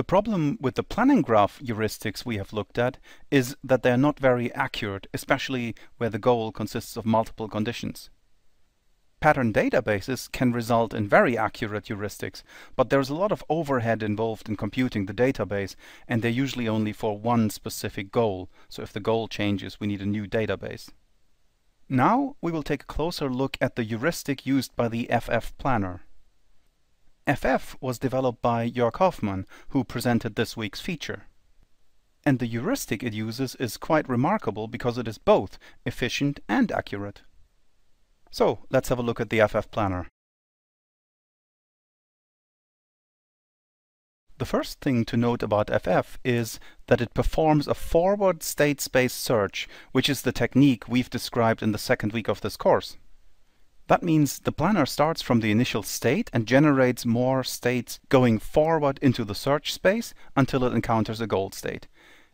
The problem with the planning graph heuristics we have looked at is that they are not very accurate, especially where the goal consists of multiple conditions. Pattern databases can result in very accurate heuristics, but there's a lot of overhead involved in computing the database, and they're usually only for one specific goal. So if the goal changes, we need a new database. Now we will take a closer look at the heuristic used by the FF planner. FF was developed by Jörg Hoffmann, who presented this week's feature. And the heuristic it uses is quite remarkable because it is both efficient and accurate. So let's have a look at the FF Planner. The first thing to note about FF is that it performs a forward state space search, which is the technique we've described in the second week of this course. That means the planner starts from the initial state and generates more states going forward into the search space until it encounters a goal state.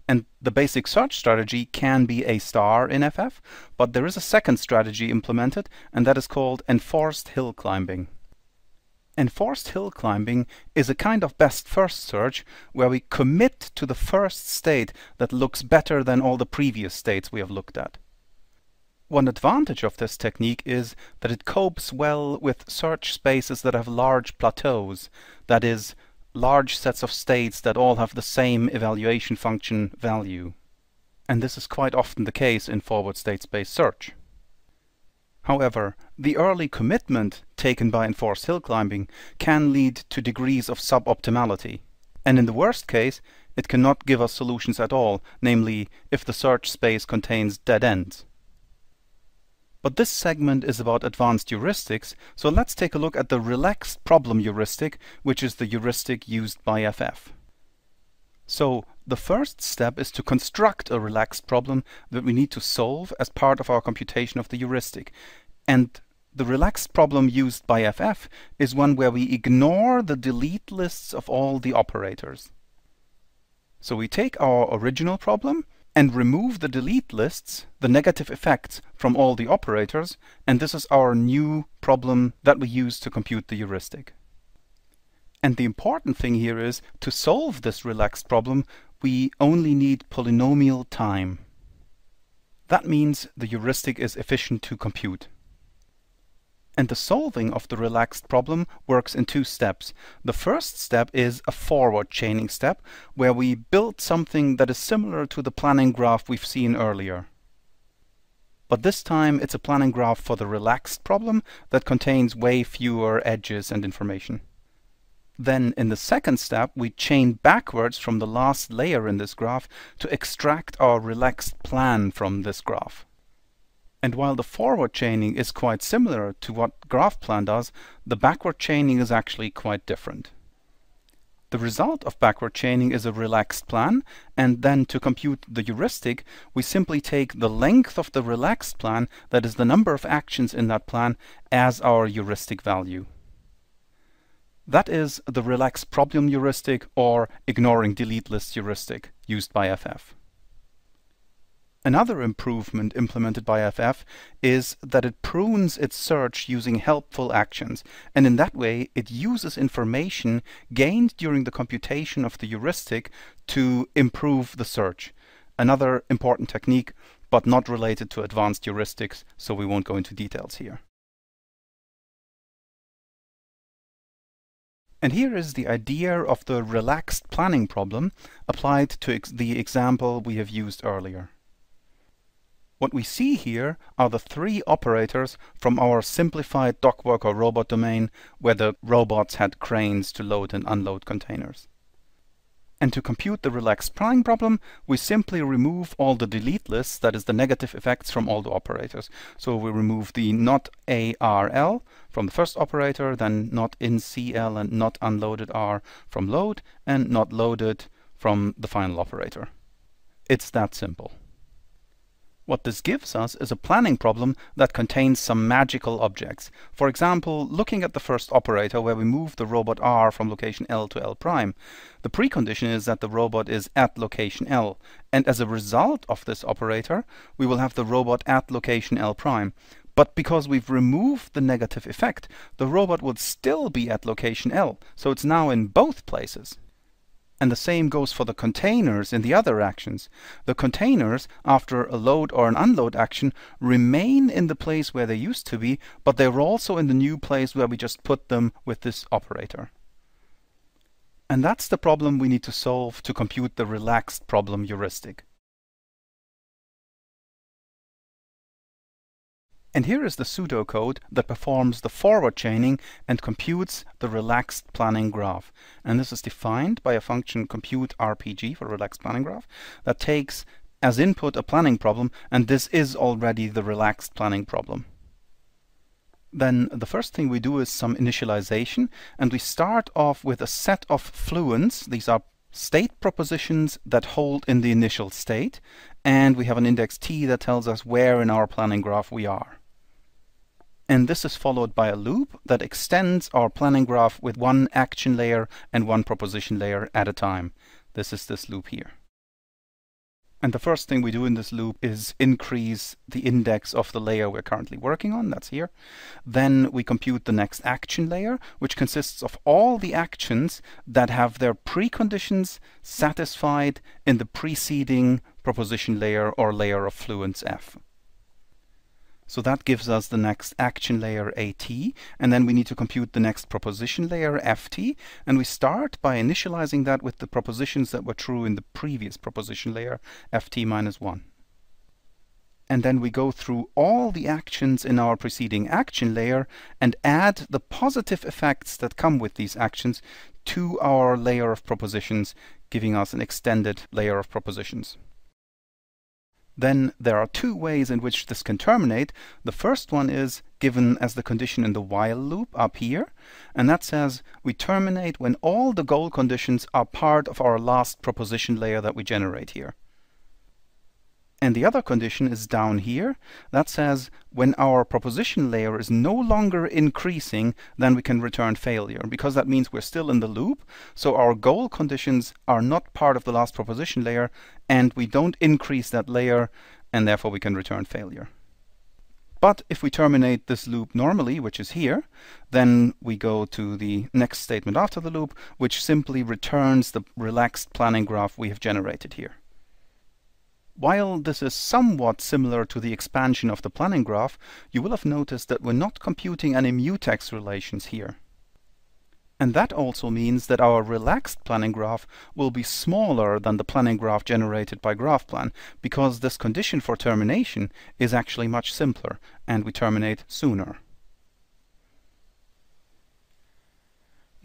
And the basic search strategy can be a star in FF, but there is a second strategy implemented, and that is called enforced hill climbing. Enforced hill climbing is a kind of best first search where we commit to the first state that looks better than all the previous states we have looked at. One advantage of this technique is that it copes well with search spaces that have large plateaus, that is, large sets of states that all have the same evaluation function value. And this is quite often the case in forward state space search. However, the early commitment taken by enforced hill climbing can lead to degrees of suboptimality. And in the worst case, it cannot give us solutions at all, namely if the search space contains dead ends. But this segment is about advanced heuristics, so let's take a look at the relaxed problem heuristic, which is the heuristic used by FF. So the first step is to construct a relaxed problem that we need to solve as part of our computation of the heuristic. And the relaxed problem used by FF is one where we ignore the delete lists of all the operators. So we take our original problem and remove the delete lists, the negative effects from all the operators, and this is our new problem that we use to compute the heuristic. And the important thing here is, to solve this relaxed problem, we only need polynomial time. That means the heuristic is efficient to compute. And the solving of the relaxed problem works in two steps. The first step is a forward chaining step, where we build something that is similar to the planning graph we've seen earlier. But this time it's a planning graph for the relaxed problem that contains way fewer edges and information. Then in the second step, we chain backwards from the last layer in this graph to extract our relaxed plan from this graph. And while the forward chaining is quite similar to what GraphPlan does, the backward chaining is actually quite different. The result of backward chaining is a relaxed plan, and then to compute the heuristic, we simply take the length of the relaxed plan, that is the number of actions in that plan, as our heuristic value. That is the relaxed problem heuristic or ignoring delete list heuristic used by FF. Another improvement implemented by FF is that it prunes its search using helpful actions, and in that way it uses information gained during the computation of the heuristic to improve the search. Another important technique, but not related to advanced heuristics, so we won't go into details here. And here is the idea of the relaxed planning problem applied to ex the example we have used earlier. What we see here are the three operators from our simplified dockworker robot domain where the robots had cranes to load and unload containers. And to compute the relaxed planning problem, we simply remove all the delete lists, that is the negative effects from all the operators. So we remove the not ARL from the first operator, then not in CL and not unloaded R from load, and not loaded from the final operator. It's that simple. What this gives us is a planning problem that contains some magical objects. For example, looking at the first operator where we move the robot R from location L to L prime. The precondition is that the robot is at location L, and as a result of this operator, we will have the robot at location L prime. But because we've removed the negative effect, the robot would still be at location L, so it's now in both places. And the same goes for the containers in the other actions. The containers, after a load or an unload action, remain in the place where they used to be, but they're also in the new place where we just put them with this operator. And that's the problem we need to solve to compute the relaxed problem heuristic. And here is the pseudocode that performs the forward chaining and computes the relaxed planning graph. And this is defined by a function compute RPG for relaxed planning graph that takes as input a planning problem, and this is already the relaxed planning problem. Then the first thing we do is some initialization, and we start off with a set of fluents. These are state propositions that hold in the initial state, and we have an index t that tells us where in our planning graph we are and this is followed by a loop that extends our planning graph with one action layer and one proposition layer at a time. This is this loop here. And the first thing we do in this loop is increase the index of the layer we're currently working on, that's here. Then we compute the next action layer, which consists of all the actions that have their preconditions satisfied in the preceding proposition layer or layer of fluents F. So that gives us the next action layer AT, and then we need to compute the next proposition layer FT, and we start by initializing that with the propositions that were true in the previous proposition layer FT minus 1. And then we go through all the actions in our preceding action layer and add the positive effects that come with these actions to our layer of propositions, giving us an extended layer of propositions then there are two ways in which this can terminate. The first one is given as the condition in the while loop up here, and that says we terminate when all the goal conditions are part of our last proposition layer that we generate here. And the other condition is down here. That says when our proposition layer is no longer increasing, then we can return failure, because that means we're still in the loop. So our goal conditions are not part of the last proposition layer, and we don't increase that layer, and therefore we can return failure. But if we terminate this loop normally, which is here, then we go to the next statement after the loop, which simply returns the relaxed planning graph we have generated here. While this is somewhat similar to the expansion of the planning graph, you will have noticed that we're not computing any mutex relations here. And that also means that our relaxed planning graph will be smaller than the planning graph generated by GraphPlan, because this condition for termination is actually much simpler, and we terminate sooner.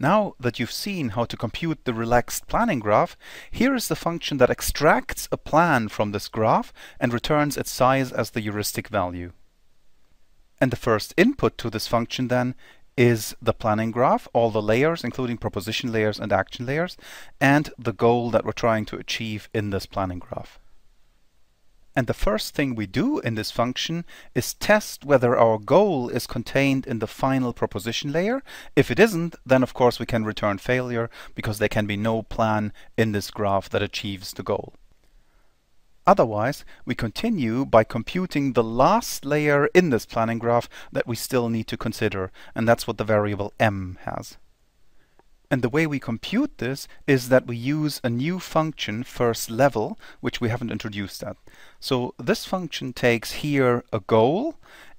Now that you've seen how to compute the relaxed planning graph, here is the function that extracts a plan from this graph and returns its size as the heuristic value. And the first input to this function then is the planning graph, all the layers, including proposition layers and action layers, and the goal that we're trying to achieve in this planning graph. And the first thing we do in this function is test whether our goal is contained in the final proposition layer. If it isn't, then of course we can return failure because there can be no plan in this graph that achieves the goal. Otherwise, we continue by computing the last layer in this planning graph that we still need to consider, and that's what the variable m has. And the way we compute this is that we use a new function, first level, which we haven't introduced yet. So this function takes here a goal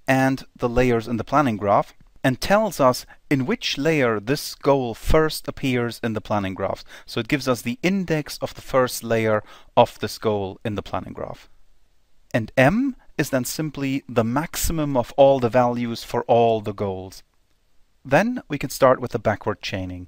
and the layers in the planning graph and tells us in which layer this goal first appears in the planning graph. So it gives us the index of the first layer of this goal in the planning graph. And m is then simply the maximum of all the values for all the goals. Then we can start with the backward chaining.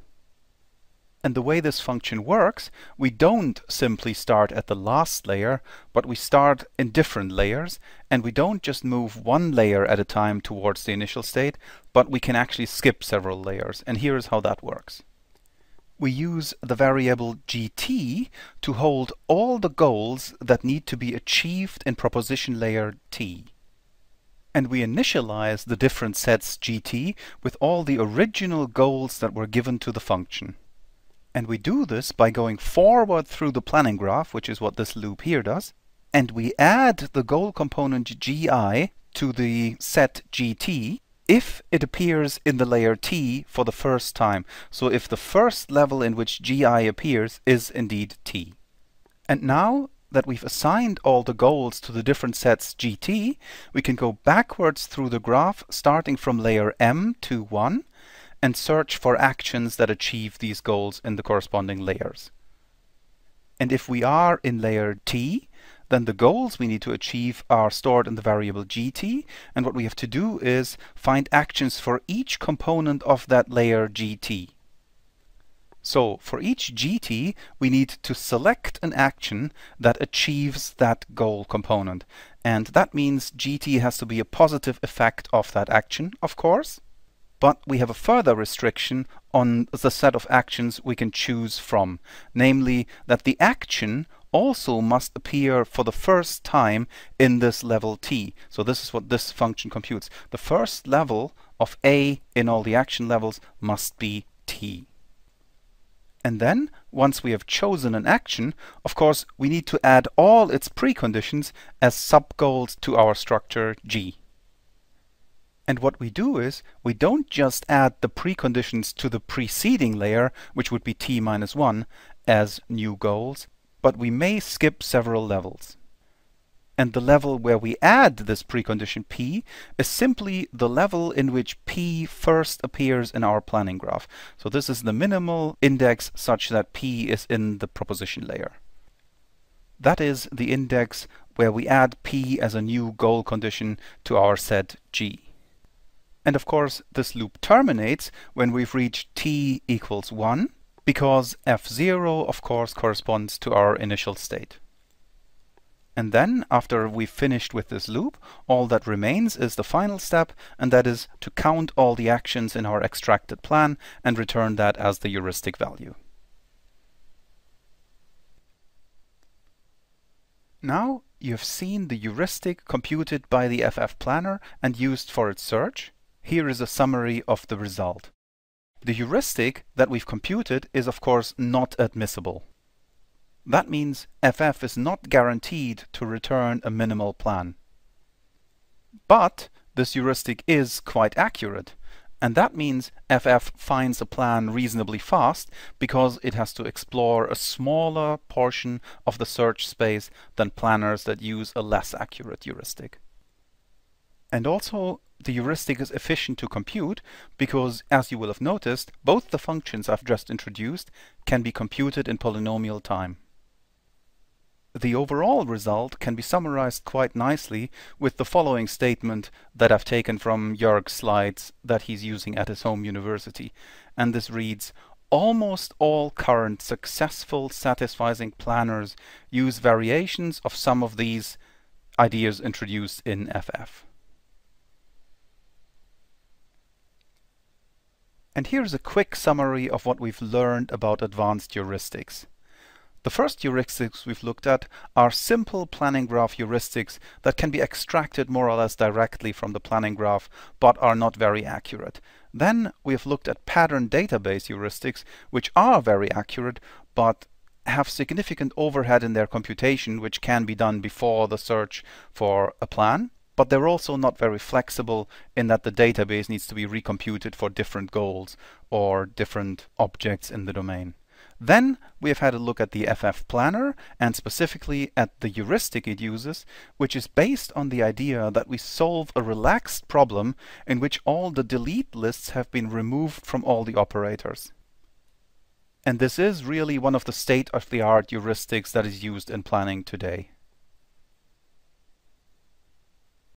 And the way this function works, we don't simply start at the last layer, but we start in different layers, and we don't just move one layer at a time towards the initial state, but we can actually skip several layers. And here's how that works. We use the variable gt to hold all the goals that need to be achieved in proposition layer t and we initialize the different sets gt with all the original goals that were given to the function. And we do this by going forward through the planning graph, which is what this loop here does. And we add the goal component gi to the set gt, if it appears in the layer T for the first time. So if the first level in which GI appears is indeed T. And now that we've assigned all the goals to the different sets GT, we can go backwards through the graph starting from layer M to 1 and search for actions that achieve these goals in the corresponding layers. And if we are in layer T, then the goals we need to achieve are stored in the variable gt, and what we have to do is find actions for each component of that layer gt. So for each gt, we need to select an action that achieves that goal component. And that means gt has to be a positive effect of that action, of course. But we have a further restriction on the set of actions we can choose from, namely that the action also must appear for the first time in this level t. So this is what this function computes. The first level of a in all the action levels must be t. And then, once we have chosen an action, of course, we need to add all its preconditions as sub-goals to our structure G. And what we do is, we don't just add the preconditions to the preceding layer, which would be t minus 1, as new goals, but we may skip several levels. And the level where we add this precondition p is simply the level in which p first appears in our planning graph. So this is the minimal index such that p is in the proposition layer. That is the index where we add p as a new goal condition to our set g. And of course, this loop terminates when we've reached t equals 1, because f0 of course corresponds to our initial state. And then, after we've finished with this loop, all that remains is the final step, and that is to count all the actions in our extracted plan and return that as the heuristic value. Now you have seen the heuristic computed by the FF planner and used for its search. Here is a summary of the result. The heuristic that we've computed is of course not admissible. That means FF is not guaranteed to return a minimal plan. But this heuristic is quite accurate, and that means FF finds a plan reasonably fast because it has to explore a smaller portion of the search space than planners that use a less accurate heuristic. And also, the heuristic is efficient to compute because, as you will have noticed, both the functions I've just introduced can be computed in polynomial time. The overall result can be summarized quite nicely with the following statement that I've taken from Jörg's slides that he's using at his home university. And this reads, Almost all current successful satisficing planners use variations of some of these ideas introduced in FF. And here's a quick summary of what we've learned about advanced heuristics. The first heuristics we've looked at are simple planning graph heuristics that can be extracted more or less directly from the planning graph, but are not very accurate. Then we have looked at pattern database heuristics, which are very accurate, but have significant overhead in their computation, which can be done before the search for a plan but they're also not very flexible in that the database needs to be recomputed for different goals or different objects in the domain. Then we have had a look at the FF planner and specifically at the heuristic it uses, which is based on the idea that we solve a relaxed problem in which all the delete lists have been removed from all the operators. And this is really one of the state-of-the-art heuristics that is used in planning today.